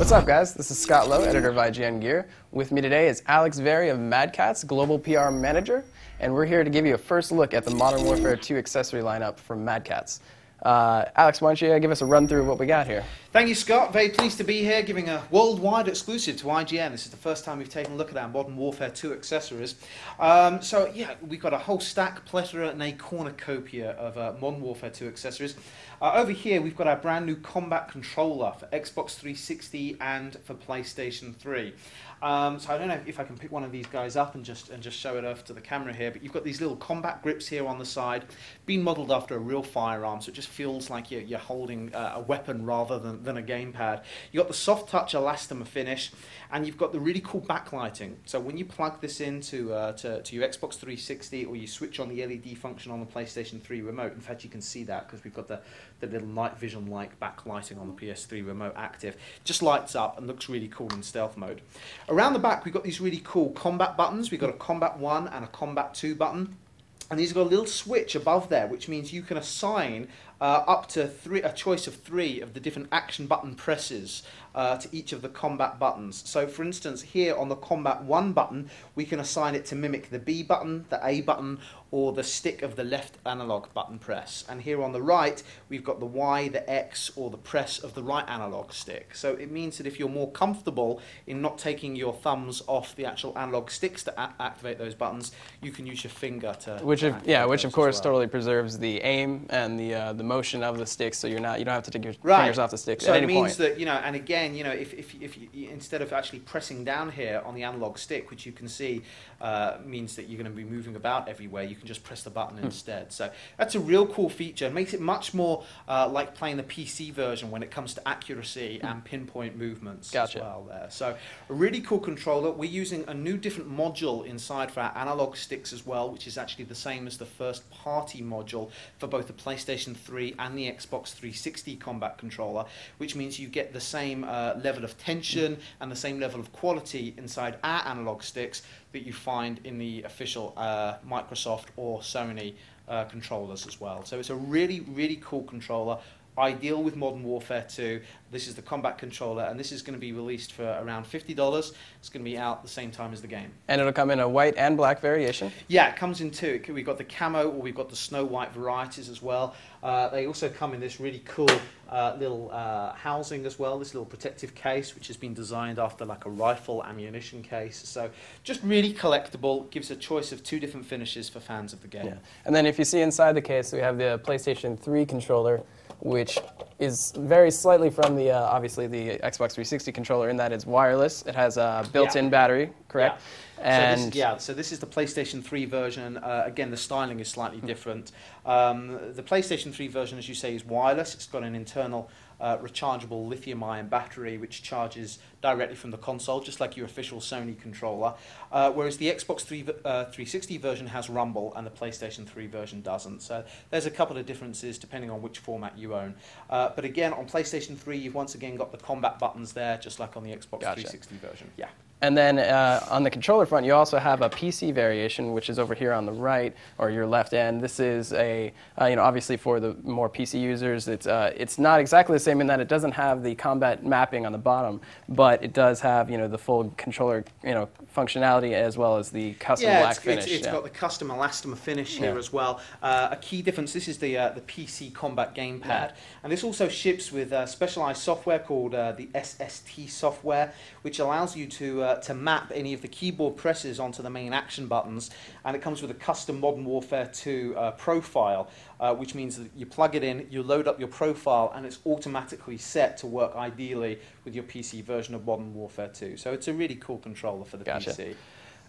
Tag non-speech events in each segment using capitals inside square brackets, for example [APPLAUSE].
What's up, guys? This is Scott Lowe, editor of IGN Gear. With me today is Alex Verrey of Mad Catz, Global PR Manager, and we're here to give you a first look at the Modern Warfare 2 accessory lineup from Mad Catz. Uh, Alex, why don't you give us a run through of what we got here? Thank you, Scott. Very pleased to be here giving a worldwide exclusive to IGN. This is the first time we've taken a look at our Modern Warfare 2 accessories. Um, so, yeah, we've got a whole stack, plethora, and a cornucopia of uh, Modern Warfare 2 accessories. Uh, over here, we've got our brand new combat controller for Xbox 360 and for PlayStation 3. Um, so I don't know if I can pick one of these guys up and just and just show it off to the camera here. But you've got these little combat grips here on the side, being modelled after a real firearm, so it just feels like you're, you're holding uh, a weapon rather than, than a gamepad. You've got the soft touch elastomer finish, and you've got the really cool backlighting. So when you plug this into uh, to, to your Xbox 360 or you switch on the LED function on the PlayStation 3 remote, in fact you can see that because we've got the, the little night vision like backlighting on the PS3 remote active, just lights up and looks really cool in stealth mode. Around the back, we've got these really cool combat buttons. We've got a combat 1 and a combat 2 button. And these have got a little switch above there, which means you can assign uh, up to three, a choice of three of the different action button presses uh, to each of the combat buttons. So for instance, here on the combat 1 button, we can assign it to mimic the B button, the A button, or the stick of the left analog button press. And here on the right, we've got the Y, the X, or the press of the right analog stick. So it means that if you're more comfortable in not taking your thumbs off the actual analog sticks to activate those buttons, you can use your finger to. Which, yeah, which of course well. totally preserves the aim and the uh, the motion of the sticks, so you're not you don't have to take your right. fingers off the sticks so at any it means point. that you know, and again, you know, if, if, if you, instead of actually pressing down here on the analog stick, which you can see uh, means that you're going to be moving about everywhere, you can just press the button Hmm. instead. So that's a real cool feature. It makes it much more uh, like playing the PC version when it comes to accuracy and pinpoint movements Gotcha. as well. There, so a really cool controller. We're using a new different module inside for our analog sticks as well, which is actually the same as the first party module for both the PlayStation 3 and the Xbox 360 combat controller, which means you get the same uh, level of tension and the same level of quality inside our analog sticks that you find in the official uh, Microsoft or Sony uh, controllers as well. So it's a really, really cool controller. Ideal with Modern Warfare 2. This is the combat controller, and this is going to be released for around $50. It's going to be out the same time as the game. and it'll come in a white and black variation. Yeah, it comes in two. We've got the camo or we've got the snow white varieties as well. Uh, they also come in this really cool uh, little uh, housing as well, this little protective case, which has been designed after like a rifle ammunition case. So just really collectible, gives a choice of two different finishes for fans of the game. Yeah. And then if you see inside the case, we have the PlayStation 3 controller, which is very slightly from the, uh, obviously, the Xbox 360 controller in that it's wireless. It has a built-in Yeah. battery, correct? So And this, yeah, so this is the PlayStation 3 version. Uh, again, the styling is slightly different. Um, the PlayStation 3 version, as you say, is wireless. It's got an internal uh, rechargeable lithium-ion battery which charges directly from the console, just like your official Sony controller. Uh, whereas the Xbox 3, uh, 360 version has Rumble and the PlayStation 3 version doesn't. So there's a couple of differences depending on which format you own. Uh, but again, on PlayStation 3, you've once again got the combat buttons there, just like on the Xbox Gotcha. 360 version. Yeah. And then uh, on the controller front, you also have a PC variation, which is over here on the right or your left end. This is a, uh, you know, obviously for the more PC users, it's uh, it's not exactly the same in that it doesn't have the combat mapping on the bottom, but it does have, you know, the full controller, you know, functionality as well as the custom yeah, black it's, finish. It's, it's yeah. got the custom elastomer finish here Yeah. as well. Uh, a key difference, this is the, uh, the PC Combat Gamepad. Yeah. And this also ships with uh, specialized software called uh, the SST software, which allows you to, uh, to map any of the keyboard presses onto the main action buttons. And it comes with a custom Modern Warfare 2 uh, profile, uh, which means that you plug it in, you load up your profile, and it's automatically set to work ideally with your PC version of Modern Warfare 2. So it's a really cool controller for the Gotcha. PC.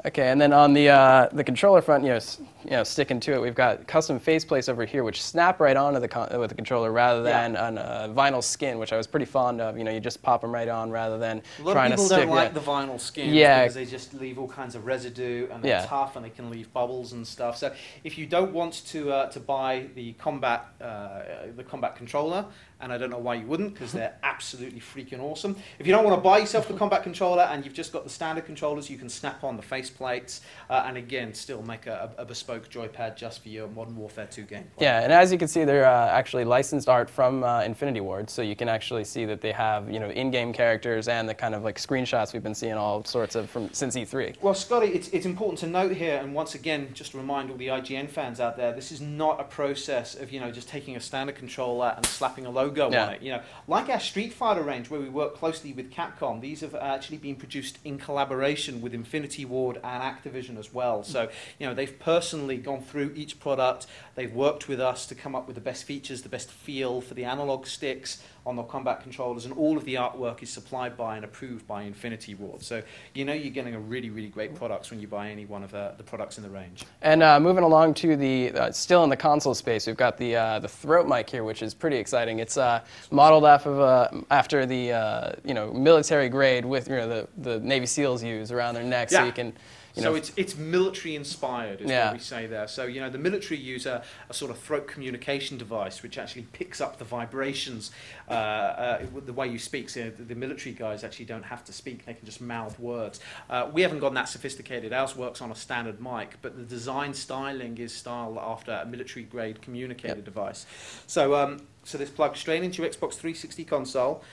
Okay, and then on the uh, the controller front, you know, you know, sticking to it, we've got custom faceplates over here, which snap right onto the con- with the controller rather Yeah. than on a vinyl skin, which I was pretty fond of. You know, you just pop them right on rather than trying to stick. A lot of people don't like the vinyl skins Yeah. because they just leave all kinds of residue and they're Yeah. tough and they can leave bubbles and stuff. So if you don't want to uh, to buy the combat uh, the combat controller, and I don't know why you wouldn't because they're absolutely freaking awesome. If you don't want to buy yourself the combat controller and you've just got the standard controllers, you can snap on the face faceplates, uh, and again, still make a, a, bespoke joypad just for your Modern Warfare 2 gameplay. Yeah, and as you can see, they're uh, actually licensed art from uh, Infinity Ward, so you can actually see that they have you know in-game characters and the kind of like screenshots we've been seeing all sorts of from since E3. Well, Scotty, it's, it's important to note here, and once again, just to remind all the IGN fans out there, this is not a process of you know just taking a standard controller and slapping a logo Yeah. on it. You know, like our Street Fighter range, where we work closely with Capcom, these have actually been produced in collaboration with Infinity Ward and Activision as well. So you know they've personally gone through each product. They've worked with us to come up with the best features, the best feel for the analog sticks on the combat controllers, and all of the artwork is supplied by and approved by Infinity Ward. So you know you're getting a really, really great products when you buy any one of uh, the products in the range. And uh, moving along to the uh, still in the console space, we've got the uh, the throat mic here, which is pretty exciting. It's uh, modeled off of uh, after the uh, you know military grade with you know the, the Navy SEALs use around their neck, so you can you so it's it's military inspired, is Yeah. what we say there. So you know the military use a, a sort of throat communication device which actually picks up the vibrations uh, uh, the way you speak. So the, the military guys actually don't have to speak; they can just mouth words. Uh, we haven't gone that sophisticated. Ours works on a standard mic, but the design styling is styled after a military grade communicator Yep. device. So um, so this plugs straight into your Xbox 360 console.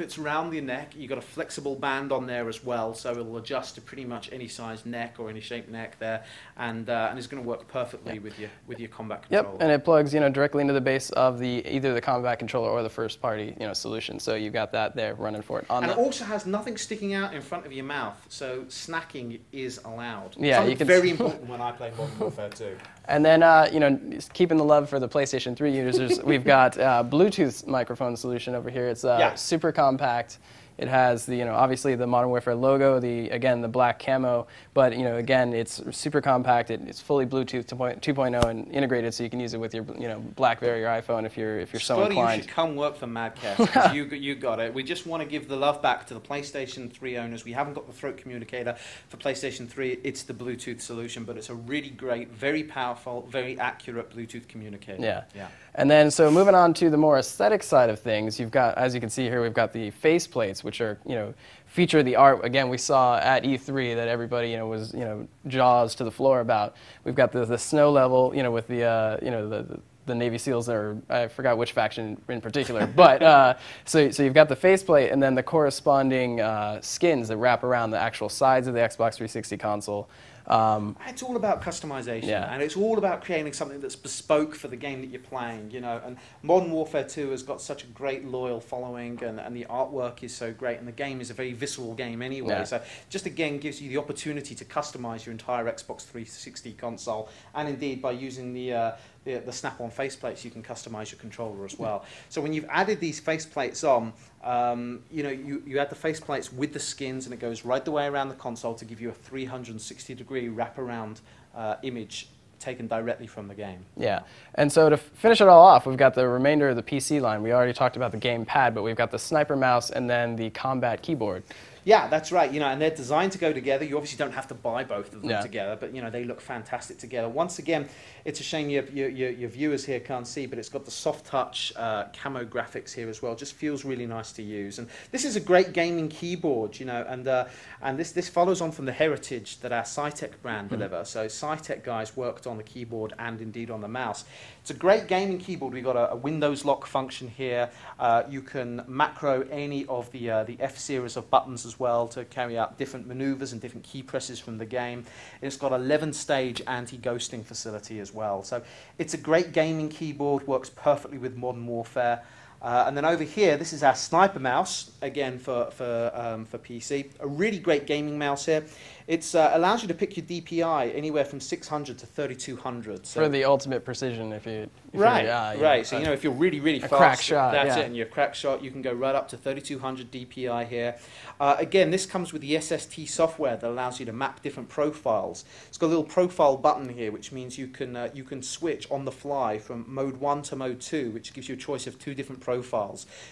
Fits around your neck. You've got a flexible band on there as well, so it'll adjust to pretty much any size neck or any shape neck there, and uh, and it's going to work perfectly with your with your combat controller. Yep, and it plugs you know directly into the base of the either the combat controller or the first party you know solution. So you've got that there running for it on And the it also has nothing sticking out in front of your mouth, so snacking is allowed. Yeah, Something you can- very [LAUGHS] important when I play Modern Warfare 2. And then, uh, you know, keeping the love for the PlayStation 3 users, we've got uh, Bluetooth microphone solution over here. It's uh, Yeah. super compact. It has the, you know, obviously the Modern Warfare logo, the again the black camo, but you know, again, it's super compact. It, it's fully Bluetooth 2.0 2.0 and integrated, so you can use it with your, you know, BlackBerry or iPhone if you're if you're so Scotty, you inclined. should come work for Mad Catz [LAUGHS] because you, got- you got it. We just want to give the love back to the PlayStation 3 owners. We haven't got the throat communicator for PlayStation 3. It's the Bluetooth solution, but it's a really great, very powerful, very accurate Bluetooth communicator. Yeah. Yeah. And then, so moving on to the more aesthetic side of things, you've got, as you can see here, we've got the face plates, which are, you know, feature the art. Again, we saw at E3 that everybody, you know, was, you know, jaws to the floor about. We've got the, the snow level, you know, with the, uh, you know, the, the the Navy SEALs are, I forgot which faction in particular, [LAUGHS] but uh, so, so you've got the faceplate and then the corresponding uh, skins that wrap around the actual sides of the Xbox 360 console. Um, It's all about customization, Yeah. and it's all about creating something that's bespoke for the game that you're playing. You know, and Modern Warfare 2 has got such a great loyal following, and, and the artwork is so great, and the game is a very visceral game anyway. Yeah. So, just again gives you the opportunity to customize your entire Xbox 360 console, and indeed by using the uh, the, the snap-on faceplates, you can customize your controller as well. So when you've added these faceplates on, um, you know, you, you add the faceplates with the skins, and it goes right the way around the console to give you a 360 degree wraparound uh, image taken directly from the game. Yeah, and so to finish it all off, we've got the remainder of the PC line. We already talked about the game pad, but we've got the sniper mouse and then the combat keyboard. Yeah, that's right. You know, and they're designed to go together. You obviously don't have to buy both of them Yeah. together, but you know they look fantastic together. Once again, it's a shame your, your, your, your viewers here can't see, but it's got the soft touch uh, camo graphics here as well. Just feels really nice to use. And this is a great gaming keyboard, you know, and uh, and this this follows on from the heritage that our Saitek brand deliver. So Saitek guys worked on the keyboard and indeed on the mouse. It's a great gaming keyboard. We've got a, a Windows lock function here. Uh, you can macro any of the uh, the F series of buttons as well to carry out different maneuvers and different key presses from the game. It's got 11 stage anti-ghosting facility as well. So it's a great gaming keyboard. Works perfectly with Modern Warfare. Uh, and then over here, this is our sniper mouse, again for, for, um, for PC. A really great gaming mouse here. It uh, allows you to pick your DPI anywhere from 600 to 3200. So for the ultimate precision, if you if Right, you're, uh, right. So you know, if you're really, really a fast, crack shot, that's yeah. it. And your crack shot, you can go right up to 3200 DPI here. Uh, again, this comes with the SST software that allows you to map different profiles. It's got a little profile button here, which means you can uh, you can switch on the fly from mode one to mode two, which gives you a choice of two different profiles,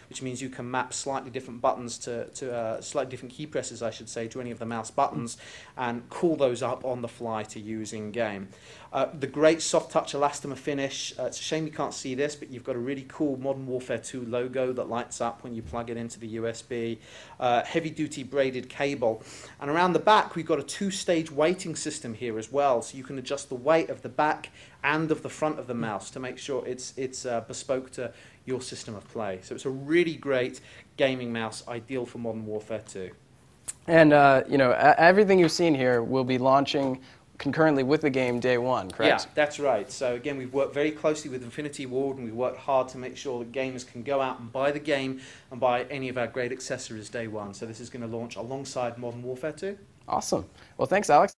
which means you can map slightly different buttons to, to uh, slightly different key presses, I should say, to any of the mouse buttons and call those up on the fly to use in game. Uh, the great soft touch elastomer finish. Uh, it's a shame you can't see this, but you've got a really cool Modern Warfare 2 logo that lights up when you plug it into the USB. Uh, heavy duty braided cable. And around the back, we've got a two stage weighting system here as well. So you can adjust the weight of the back and of the front of the mouse to make sure it's, it's uh, bespoke to your system of play. So it's a really great gaming mouse, ideal for Modern Warfare 2. And uh, you know, everything you've seen here will be launching concurrently with the game day one, correct? Yeah, that's right. So again, we've worked very closely with Infinity Ward, and we've worked hard to make sure that gamers can go out and buy the game and buy any of our great accessories day one. So this is going to launch alongside Modern Warfare 2. Awesome. Well, thanks, Alex.